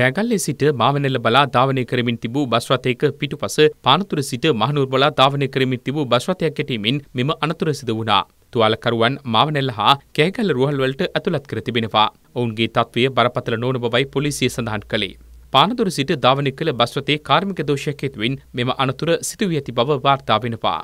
කෑගල්ලේ සිට මාවනෙල්ල බලා ධාවනය කරමින් තිබූ බස් රථයක පිටුපස පානතුර සිට මහනුවර බලා ධාවනය කරමින් තිබූ බස් රථයක් ගැටීමෙන් මෙම අනතුර සිදු වුණා. තුවාලකරුවන් මාවනෙල්ල හා කෑගල්ල රුහල්වලට ඇතුළත් කර තිබෙනවා. ඔවුන්ගේ තත්ත්වය බරපතල නොවන බවයි පොලිසිය සඳහන් කළේ. පානදුර සිට ධාවනය කළ බස් රථයේ කාර්මික දෝෂයක් හේතුවෙන් මෙම අනතුර සිදුවී ඇති බව වාර්තා වෙනවා.